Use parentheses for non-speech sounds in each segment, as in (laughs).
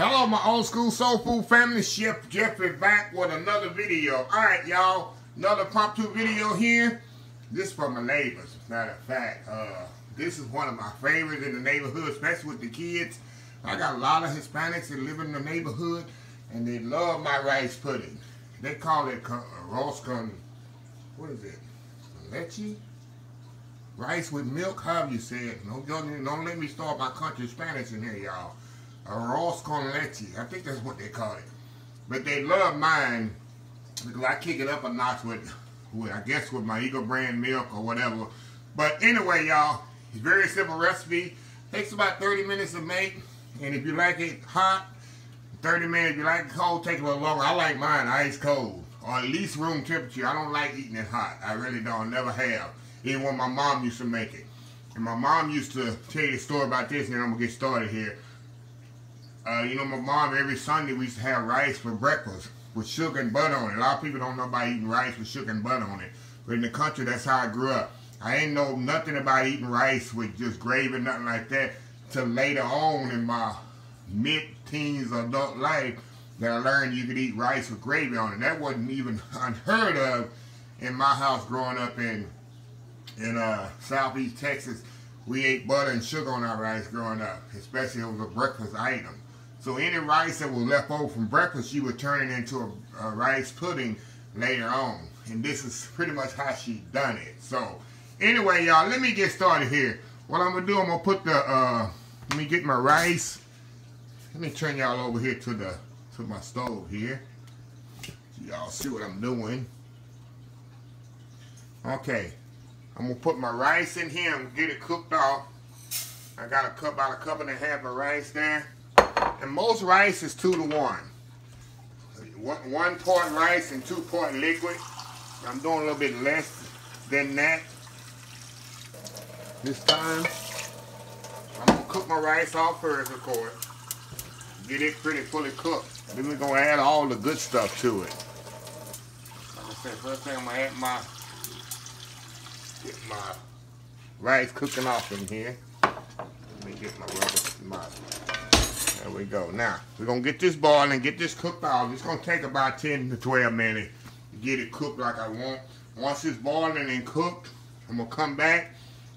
Hello, my old school soul food family. Chef Jeffrey back with another video. All right, y'all. Another impromptu video here. This for my neighbors. Matter of fact, uh, this is one of my favorites in the neighborhood, especially with the kids. I got a lot of Hispanics that live in the neighborhood, and they love my rice pudding. They call it arroz con, what is it? Leche? Rice with milk, however you say it. Don't, don't, don't let me start my country Spanish in here, y'all. Arroz con leche. I think that's what they call it. But they love mine because I kick it up a notch with, with I guess with my Eagle brand milk or whatever. But anyway, y'all, it's very simple recipe. Takes about 30 minutes to make. And if you like it hot, 30 minutes. If you like it cold, take a little longer. I like mine ice cold. Or at least room temperature. I don't like eating it hot. I really don't. Never have. Even when my mom used to make it. And my mom used to tell you a story about this, and I'm going to get started here. Uh, you know, my mom, every Sunday, we used to have rice for breakfast with sugar and butter on it. A lot of people don't know about eating rice with sugar and butter on it. But in the country, that's how I grew up. I ain't know nothing about eating rice with just gravy, nothing like that, till later on in my mid-teens adult life that I learned you could eat rice with gravy on it. That wasn't even (laughs) unheard of in my house growing up in in uh, southeast Texas. We ate butter and sugar on our rice growing up, especially it was a breakfast item. So any rice that was left over from breakfast, she would turn it into a, a rice pudding later on. And this is pretty much how she done it. So anyway, y'all, let me get started here. What I'm gonna do, I'm gonna put the, uh, let me get my rice. Let me turn y'all over here to the, to my stove here. Y'all see what I'm doing. Okay, I'm gonna put my rice in here and get it cooked off. I got a cup, about a cup and a half of rice there. And most rice is two to one. One, one part rice and two part liquid. I'm doing a little bit less than that this time. I'm gonna cook my rice off first, of course. Get it pretty fully cooked. Then we're gonna add all the good stuff to it. Like I said, first thing I'm gonna add my get my rice cooking off in here. Let me get my rubber my there we go. Now, we're going to get this boiling and get this cooked off. It's going to take about 10 to 12 minutes to get it cooked like I want. Once it's boiling and cooked, I'm going to come back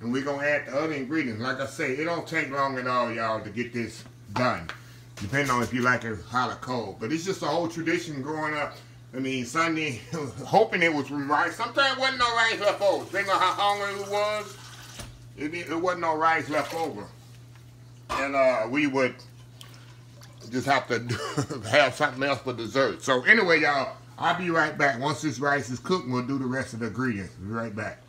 and we're going to add the other ingredients. Like I say, it don't take long at all, y'all, to get this done. Depending on if you like it hot or cold. But it's just a whole tradition growing up. I mean, Sunday, (laughs) hoping it was rice. Sometimes wasn't no rice left over. Depending on how hungry it was, it, it wasn't no rice left over. And uh, we would just have to (laughs) have something else for dessert. So anyway, y'all, I'll be right back. Once this rice is cooked, we'll do the rest of the ingredients. Be right back.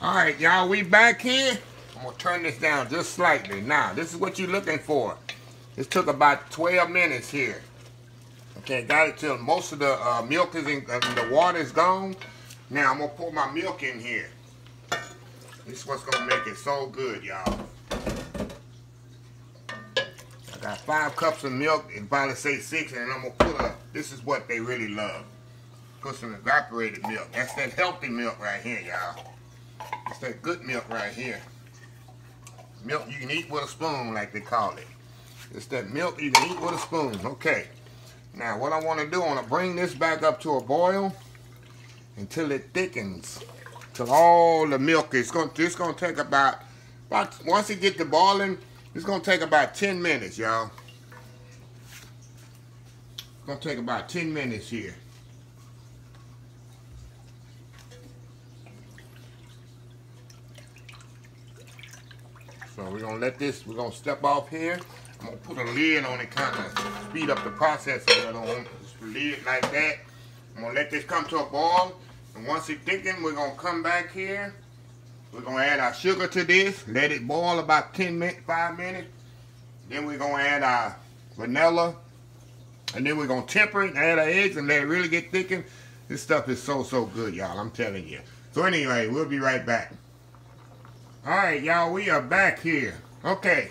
All right, y'all, we back here. I'm gonna turn this down just slightly. Now, this is what you're looking for. This took about 12 minutes here. Okay, got it till most of the uh, milk is in, uh, the water is gone. Now, I'm gonna pour my milk in here. This is what's gonna make it so good, y'all. Got five cups of milk and probably say six, and I'm gonna put a, this is what they really love. Put some evaporated milk. That's that healthy milk right here, y'all. It's that good milk right here. Milk you can eat with a spoon, like they call it. It's that milk you can eat with a spoon. Okay. Now, what I want to do, I want to bring this back up to a boil until it thickens. Till all the milk is going to, It's going to take about, about once it get to boiling, it's gonna take about 10 minutes, y'all. It's gonna take about 10 minutes here. So we're gonna let this, we're gonna step off here. I'm gonna put a lid on it, kind of speed up the process a little. Lid like that. I'm gonna let this come to a boil. And once it thickens, we're gonna come back here we're going to add our sugar to this. Let it boil about 10 minutes, 5 minutes. Then we're going to add our vanilla. And then we're going to temper it, add our eggs, and let it really get thickened. This stuff is so, so good, y'all. I'm telling you. So anyway, we'll be right back. Alright, y'all. We are back here. Okay.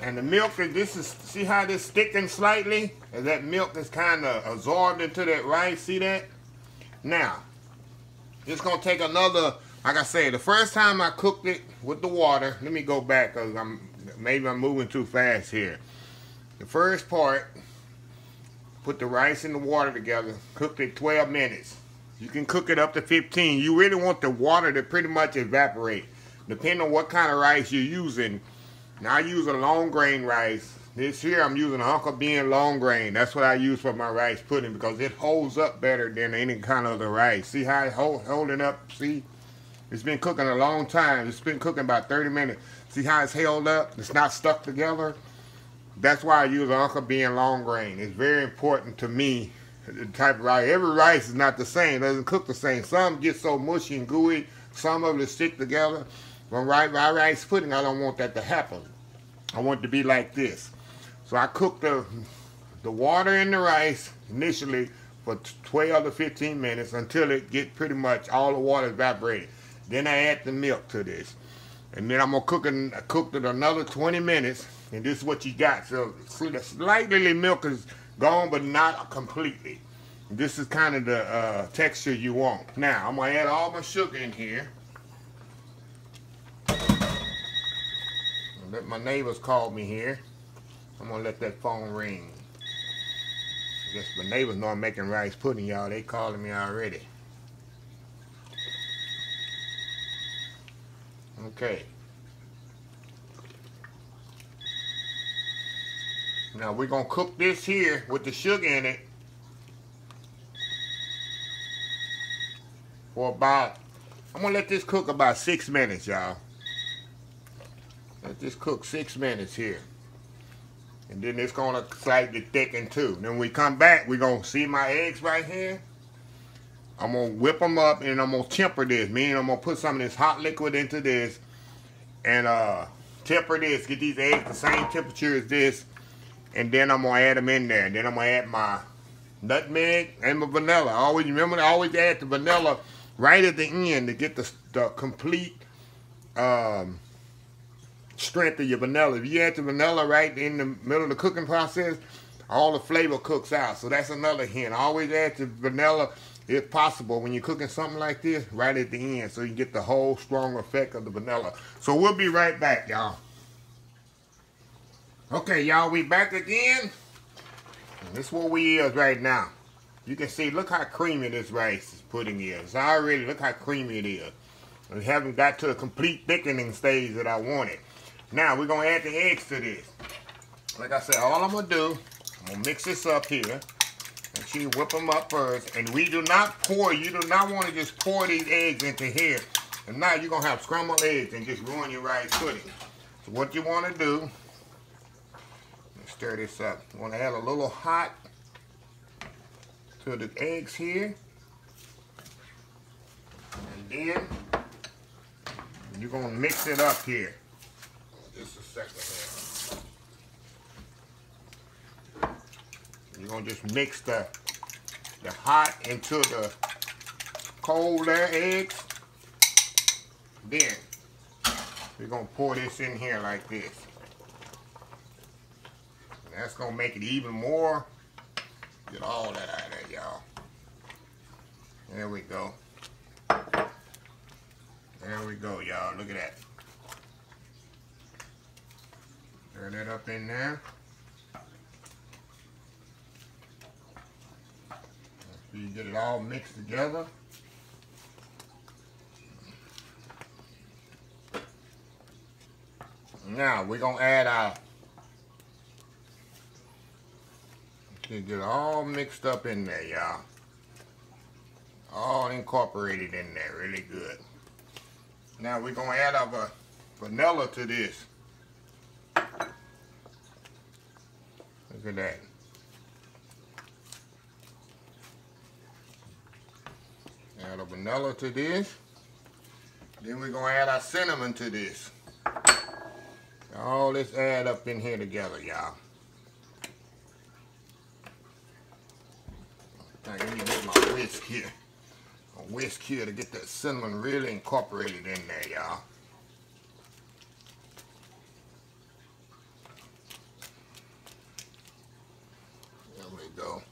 And the milk, is this is, see how this thickens slightly? As that milk is kind of absorbed into that rice. See that? Now, it's going to take another like I said, the first time I cooked it with the water, let me go back because I'm maybe I'm moving too fast here. the first part, put the rice and the water together, cook it 12 minutes. You can cook it up to 15. You really want the water to pretty much evaporate. Depending on what kind of rice you're using. Now I use a long grain rice. This here I'm using Uncle Ben long grain. That's what I use for my rice pudding because it holds up better than any kind of other rice. See how it hold, holding up? See? It's been cooking a long time. It's been cooking about 30 minutes. See how it's held up? It's not stuck together. That's why I use Uncle Ben long grain. It's very important to me the type of rice. Every rice is not the same. It doesn't cook the same. Some get so mushy and gooey. Some of it stick together. When I my rice pudding, I don't want that to happen. I want it to be like this. So I cook the the water in the rice initially for 12 to 15 minutes until it get pretty much all the water evaporated. Then I add the milk to this. And then I'm gonna cook it, cook it another 20 minutes. And this is what you got. So slightly the milk is gone, but not completely. This is kind of the uh, texture you want. Now, I'm to add all my sugar in here. Let my neighbors call me here. I'm to let that phone ring. I guess my neighbors know I'm making rice pudding, y'all. They calling me already. Okay. Now we're gonna cook this here with the sugar in it for about, I'm gonna let this cook about six minutes, y'all. Let this cook six minutes here. And then it's gonna slightly thicken too. Then we come back, we're gonna see my eggs right here. I'm gonna whip them up and I'm gonna temper this. Meaning I'm gonna put some of this hot liquid into this and uh, temper this. Get these eggs the same temperature as this and then I'm gonna add them in there. And then I'm gonna add my nutmeg and my vanilla. I always remember, I always add the vanilla right at the end to get the, the complete um, strength of your vanilla. If you add the vanilla right in the middle of the cooking process, all the flavor cooks out. So that's another hint. I always add the vanilla, if possible, when you're cooking something like this, right at the end, so you get the whole strong effect of the vanilla. So we'll be right back, y'all. Okay, y'all, we back again. And this is what we is right now. You can see, look how creamy this rice is pudding is. already, look how creamy it is. We haven't got to a complete thickening stage that I wanted. Now, we're going to add the eggs to this. Like I said, all I'm going to do, I'm going to mix this up here. And she whip them up first. And we do not pour, you do not want to just pour these eggs into here. And now you're going to have scrambled eggs and just ruin your rice pudding. So what you want to do stir this up. You want to add a little hot to the eggs here. And then you're going to mix it up here. Just a second here. You're going to just mix the, the hot into the cold eggs. Then we're going to pour this in here like this. That's going to make it even more. Get all that out of there, y'all. There we go. There we go, y'all. Look at that. Turn that up in there. You get it all mixed together. Now we're gonna add our You get all mixed up in there, y'all. All incorporated in there, really good. Now we're gonna add our vanilla to this. Look at that. Add a vanilla to this. Then we're gonna add our cinnamon to this. All this add up in here together, y'all. Now let me get my whisk here. A whisk here to get that cinnamon really incorporated in there, y'all. There we go.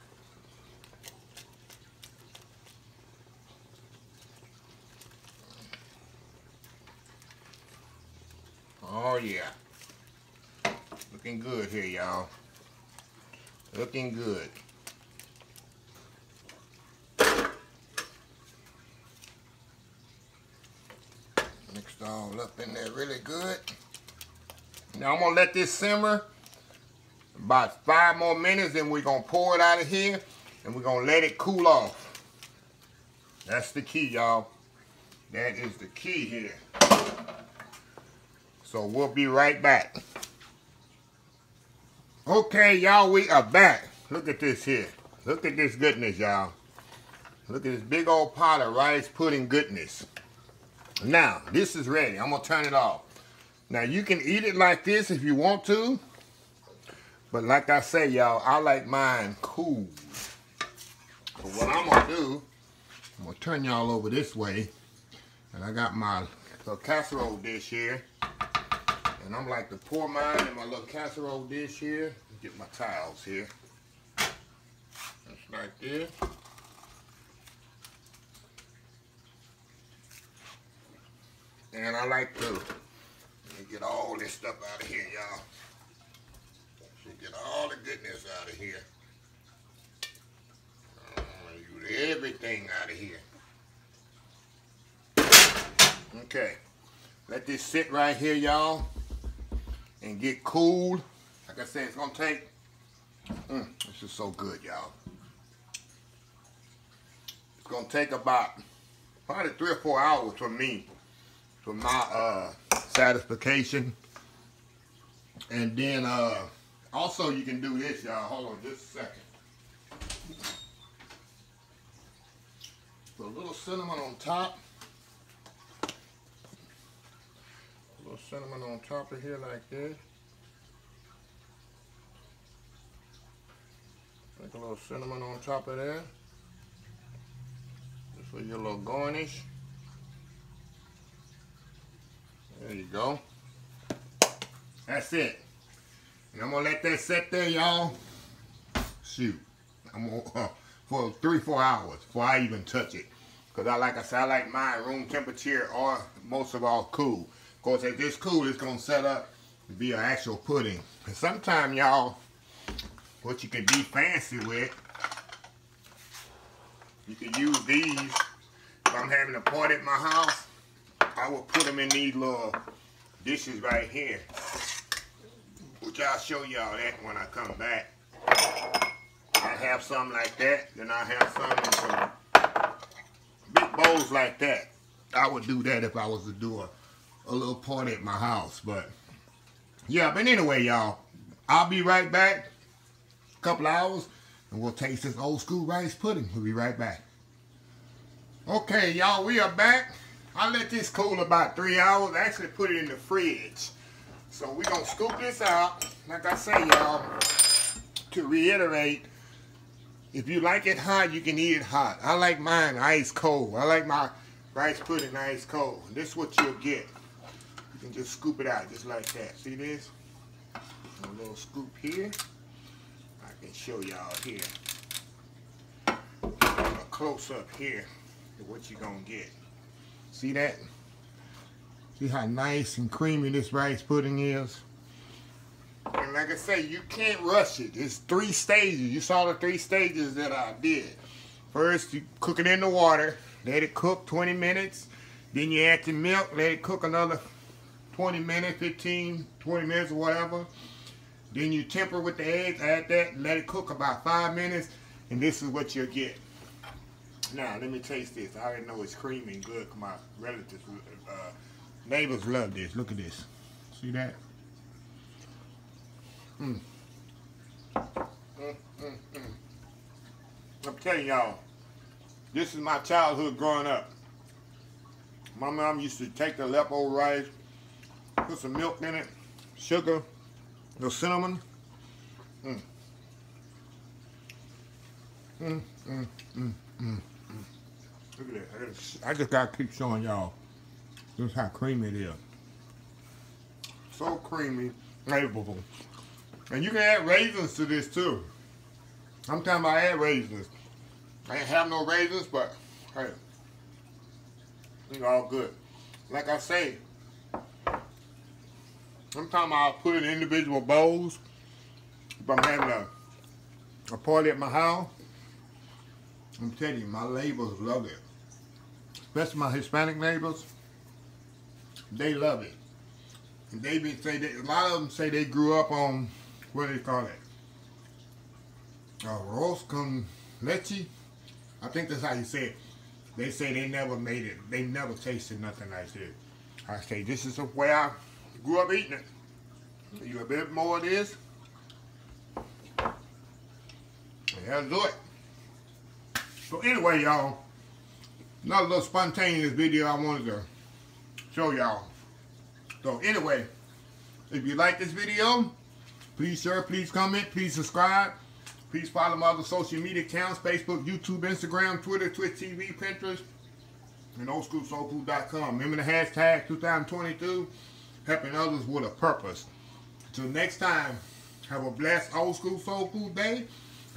Oh yeah. Looking good here, y'all. Looking good. Mixed all up in there really good. Now I'm gonna let this simmer about five more minutes, then we're gonna pour it out of here and we're gonna let it cool off. That's the key, y'all. That is the key here. So we'll be right back. Okay, y'all, we are back. Look at this here. Look at this goodness, y'all. Look at this big old pot of rice pudding goodness. Now, this is ready. I'm going to turn it off. Now, you can eat it like this if you want to. But like I say, y'all, I like mine cool. So what I'm going to do, I'm going to turn y'all over this way. And I got my casserole dish here. And I'm like to pour mine in my little casserole dish here. Get my tiles here. Just like this. And I like to get all this stuff out of here, y'all. Get all the goodness out of here. Uh, get everything out of here. Okay. Let this sit right here, y'all, and get cool. Like I said, it's gonna take, mm, this is so good, y'all. It's gonna take about probably three or four hours for me, for my uh, satisfaction. And then uh, also you can do this, y'all. Hold on just a second. Put a little cinnamon on top. Little cinnamon on top of here like this. Make a little cinnamon on top of there. Just for your little garnish. There you go. That's it. And I'm gonna let that set there, y'all. Shoot. I'm gonna, (laughs) uh, for three, four hours before I even touch it. Cause I like I said, I like my room temperature or most of all cool. Of course, if this cool, it's gonna set up to be an actual pudding. And sometimes y'all, what you can be fancy with, you can use these. If I'm having a party at my house, I will put them in these little dishes right here. Which I'll show y'all that when I come back. I have some like that, then I have some in some big bowls like that. I would do that if I was to do a, a little party at my house. But yeah, but anyway, y'all, I'll be right back A couple hours and we'll taste this old school rice pudding. We'll be right back. Okay, y'all, we are back. I let this cool about three hours. I actually put it in the fridge. So we're going to scoop this out. Like I say, y'all, to reiterate, if you like it hot, you can eat it hot. I like mine ice cold. I like my rice pudding ice cold. This is what you'll get. Can just scoop it out just like that. See this? A little scoop here I can show y'all here. A close up here to what you're gonna get. See that? See how nice and creamy this rice pudding is? And like I say, you can't rush it. It's three stages. You saw the three stages that I did. First, you cook it in the water. Let it cook 20 minutes. Then you add the milk. Let it cook another 20 minutes, 15, 20 minutes or whatever. Then you temper with the eggs, add that, let it cook about five minutes, and this is what you'll get. Now, let me taste this. I already know it's creamy and good. My relatives, uh, neighbors love this. Look at this. See that? Mm. Mm, mm, mm. I'm telling y'all, this is my childhood growing up. My mom used to take the leftover rice, put some milk in it, sugar, little cinnamon. Mm. Mm, mm, mm, mm, Look at that. I just gotta keep showing y'all just how creamy it is. So creamy, flavorful. And you can add raisins to this too. Sometimes I add raisins. I ain't have no raisins, but hey, it's all good. Like I say, Sometimes I'll put in individual bowls. If I'm having a a party at my house. I'm telling you, my neighbors love it. Especially my Hispanic neighbors. They love it. And they be say that a lot of them say they grew up on what do they call it? Uh, Arroz con leche. I think that's how you say it. They say they never made it. They never tasted nothing like this. I say this is the way I grew up eating it. You a bit more of this. Yeah, do it. So anyway, y'all, another little spontaneous video I wanted to show y'all. So anyway, if you like this video, please share, please comment, please subscribe. Please follow my other social media accounts, Facebook, YouTube, Instagram, Twitter, Twitch TV, Pinterest, and oldschoolsoulfood.com. Remember the hashtag 2022, helping others with a purpose. Until next time, have a blessed old school soul food day,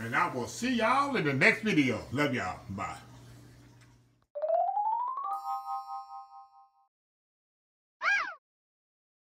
and I will see y'all in the next video. Love y'all. Bye.